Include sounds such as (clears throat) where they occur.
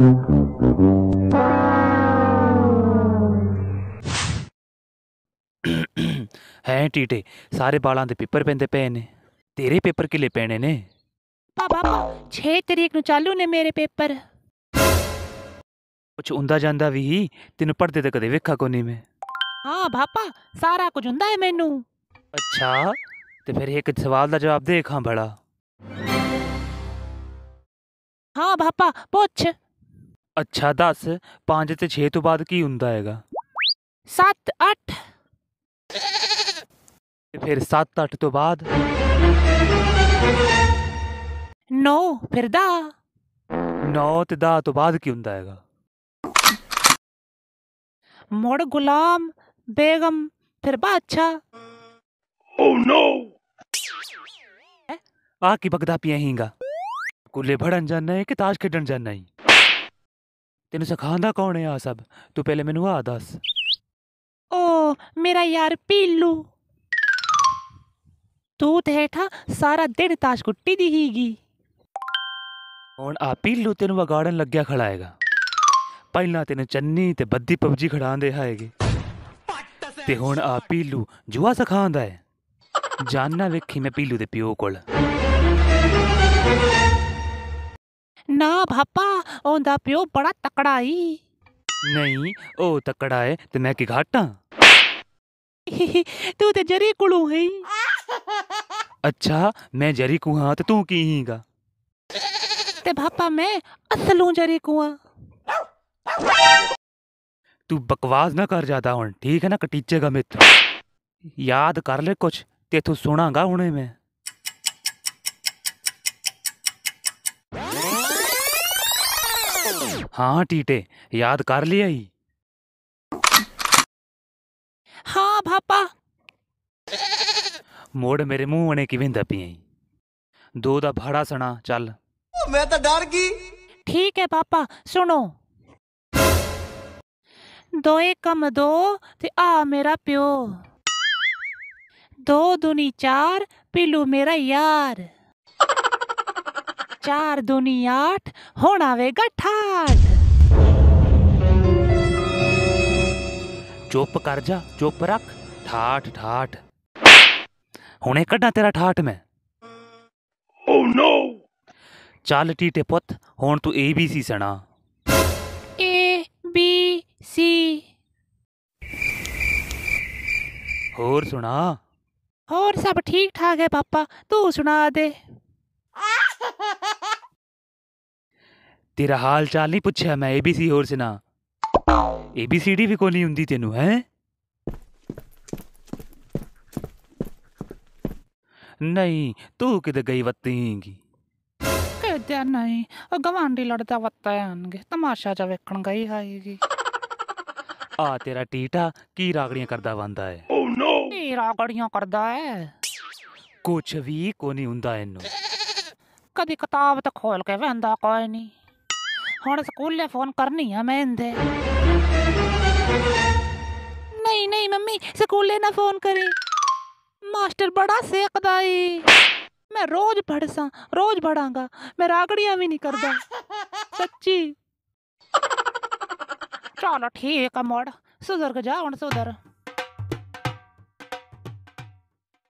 (clears throat) हैं टीटे सारे बालों के पेपर पेंदे पे ने। तेरे पेपर किले पेने ने। छे तरीक चालू ने मेरे पेपर। कुछ उंदा जांदा भी ही तेन पढ़ते कदे वेखा को नहीं मैं। हाँ भापा सारा कुछ उंदा है मेनू। अच्छा तो फिर एक सवाल का जवाब देख हाँ बड़ा हाँ भापा पूछ। ਅੱਛਾ ਦੱਸ 5 ਤੇ 6 ਤੋਂ ਬਾਅਦ ਕੀ ਹੁੰਦਾ ਹੈਗਾ 7 8 ਤੇ ਫਿਰ 7 8 ਤੋਂ ਬਾਅਦ 9 ਫਿਰ ਦਾ 9 ਤੇ 10 ਤੋਂ ਬਾਅਦ ਕੀ ਹੁੰਦਾ ਹੈਗਾ ਮੁੜ ਗੁਲਾਮ ਬੇਗਮ ਫਿਰ ਬਾਦਸ਼ਾਹ ਆ ਕੀ ਬਗਦਾ ਪਿਆ ਹੀਗਾ ਕੁੱਲੇ ਭੜਨ ਜਾਣਾ ਹੈ ਕਿ ਤਾਸ਼ ਖੇਡਣ ਜਾਣਾ ਹੈ ਤੈਨੂੰ ਸਿਖਾਉਂਦਾ ਕੌਣ ਹੈ ਆ ਸਭ ਤੂੰ ਪਹਿਲੇ ਮੈਨੂੰ ਆ ਦੱਸ ਓ ਮੇਰਾ ਯਾਰ ਪੀਲੂ ਤੂੰ ਤੇ ਹੇਠਾਂ ਸਾਰਾ ਦਿਨ ਤਾਸ਼ ਕੁੱਟੀ ਦੀ ਹੀਗੀ ਹੁਣ ਆ ਪੀਲੂ ਤੈਨੂੰ ਵਗਾੜਨ ਲੱਗਿਆ ਖੜਾ ਹੈਗਾ ਪਹਿਲਾਂ ਤੈਨੂੰ ਚੰਨੀ ਤੇ ਬੱਦੀ ਪਬਜੀ ਖੜਾਉਂਦੇ ਹਾਏਗੇ ਤੇ ਹੁਣ ਆ ਪੀਲੂ ਜੂਆ ਸਿਖਾਉਂਦਾ ਹੈ ਜਾਨਣਾ ਵੇਖੀ ਮੈਂ ਪੀਲੂ ਦੇ ਪਿਓ ਕੋਲ ਨਾ ਪਾਪਾ ਉਹਦਾ ਪਿਓ ਬੜਾ ਤਕੜਾ ਈ ਨਹੀਂ ਉਹ ਤਕੜਾ ਹੈ ਤੇ ਮੈਂ ਕੀ ਘਾਟਾਂ (laughs) ਤੂੰ ਤੇ ਜਰੀ ਕੁਲੂ ਹੈ ਅੱਛਾ ਮੈਂ ਜਰੀ ਕੂ ਹਾਂ ਤੇ ਤੂੰ ਕੀ ਹੀਗਾ ਤੇ ਪਾਪਾ ਮੈਂ ਅਸਲੋਂ ਜਰੀ ਕੁਆ ਤੂੰ ਬਕਵਾਸ ਨਾ ਕਰ ਜਾਦਾ ਹੁਣ ਠੀਕ ਹੈ ਨਾ ਕਟੀਚੇਗਾ ਮੇਥ ਯਾਦ ਕਰ ਲੈ ਕੁਛ ਤੇਥੋਂ ਸੁਣਾਗਾ ਹੁਣੇ हाँ टीटे याद कर लिया ही। हाँ भापा। मोड़ मेरे मुँह ने किवें दपी आई दो दा भाड़ा सना चल। मैं तो डर गई। ठीक है पापा सुनो। दोए कम दो ते आ मेरा प्यो। दो दुनी चार पीलू मेरा यार। ਮੇਰਾ ਯਾਰ ਚਾਰ ਦੁਨੀ ਆਠ ਹੁਣ ਆਵੇਗਾ ਠਾਠ ਚੁੱਪ ਕਰ ਜਾ ਚੁੱਪ ਰੱਖ ਠਾਠ ਠਾਠ ਹੁਣੇ ਕੱਢਾਂ ਤੇਰਾ ਠਾਠ ਮੈਂ ਓ ਨੋ ਚੱਲ ਟੀਟੇ ਪੁੱਤ ਹੁਣ ਤੂੰ ABC ਸੁਣਾ ਏ ਬੀ ਸੀ ਹੋਰ ਸੁਣਾ ਹੋਰ ਸਭ ਠੀਕ ਠਾਕ ਹੈ ਪਾਪਾ ਤੂੰ ਸੁਣਾ ਦੇ ਤੇਰਾ ਹਾਲ ਚਾਲ ਨਹੀਂ ਪੁੱਛਿਆ ਮੈਂ ABC ਹੋਰ ਸੁਣਾ ABCD ਵੀ ਕੋਈ ਨਹੀਂ ਹੁੰਦੀ ਤੈਨੂੰ ਹੈ ਨਹੀਂ ਤੂੰ ਕਿਤੇ ਗਈ ਵੱਤੀਂਗੀ ਕਿਤੇ ਨਹੀਂ ਉਹ ਗਵਾਂਢੀ ਲੜਦਾ ਵੱਤਾ ਆਣਗੇ ਤਮਾਸ਼ਾ ਜਾ ਵੇਖਣ ਗਈ ਹਾਏਗੀ ਆ ਤੇਰਾ ਟੀਟਾ ਕੀ ਰਾਗੜੀਆਂ ਕਰਦਾ ਵੰਦਾ ਹੈ ਇਹ ਰਾਗੜੀਆਂ ਕਰਦਾ ਹੈ ਕੁਛ ਵੀ ਕੋ ਨਹੀਂ ਹੁੰਦਾ ਇਹਨੂੰ ਕਦੀ ਕਿਤਾਬ ਤਾਂ ਖੋਲ ਕੇ ਵੇਂਦਾ ਕੋਈ ਨਹੀਂ ਹੁਣ ਸਕੂਲੇ ਫੋਨ ਕਰਨੀ ਆ ਮੈਂ ਇਹਦੇ ਨਹੀਂ ਨਹੀਂ ਮੰਮੀ ਸਕੂਲੇ ਨਾ ਫੋਨ ਕਰੀ ਮਾਸਟਰ ਬੜਾ ਸੇਕਦਾ ਈ ਮੈਂ ਰੋਜ਼ ਪੜਸਾਂ ਰੋਜ਼ ਪੜਾਂਗਾ ਮੈਂ ਰਾਗੜੀਆਂ ਵੀ ਨਹੀਂ ਕਰਦਾ ਸੱਚੀ (laughs) ਚਲੋ ਠੀਕ ਆ ਮੋੜ ਸੁਧਰ ਕੇ ਜਾ ਹੁਣ ਸੁਧਰ